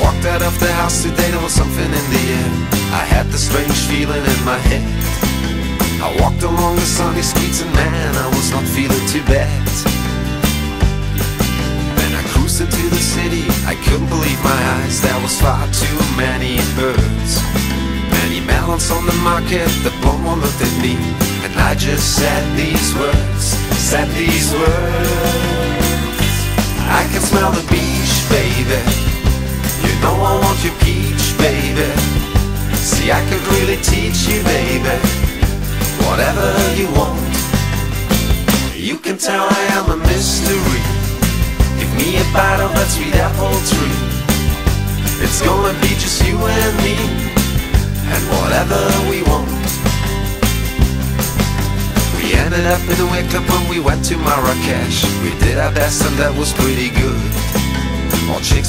walked out of the house today, there was something in the air. I had this strange feeling in my head. I walked along the sunny streets and man, I was not feeling too bad. Then I cruised into the city, I couldn't believe my eyes. There was far too many birds. Many melons on the market, the blonde one looked at me. And I just said these words, said these words. I can smell the beach, baby. Know I want your peach, baby. See, I could really teach you, baby. Whatever you want. You can tell I am a mystery. Give me a bite of that sweet apple tree. It's gonna be just you and me. And whatever we want. We ended up in a wake up when we went to Marrakesh. We did our best and that was pretty good.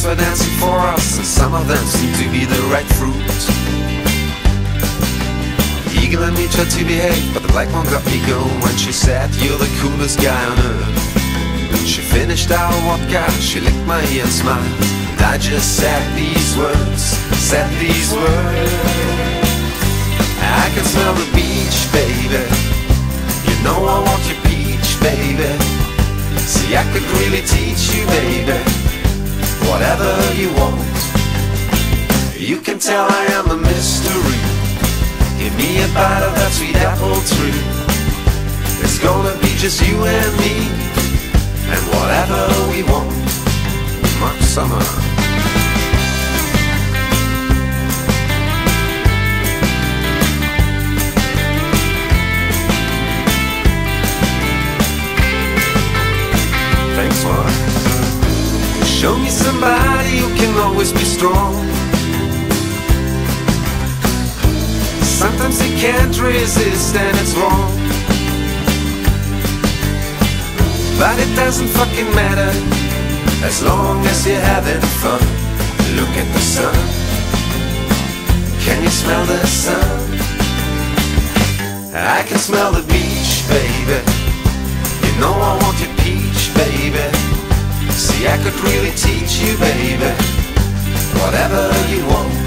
Chicks were dancing for us, and some of them seemed to be the right fruit. Eagle and me tried to behave, but the black one got me going when she said, You're the coolest guy on earth. She finished our vodka, she licked my ear and smiled. And I just said these words, said these words. I can smell the beach, baby. You know I want your peach, baby. See, I could really teach you, baby. You want. You can tell I am a mystery. Give me a bite of that sweet apple tree. It's gonna be just you and me. And whatever we want. Mark Summer. Show me somebody who can always be strong. Sometimes they can't resist and it's wrong. But it doesn't fucking matter as long as you're having fun. Look at the sun. Can you smell the sun? I can smell the beach, baby. You know I want your peach, baby. I could really teach you, baby. Whatever you want.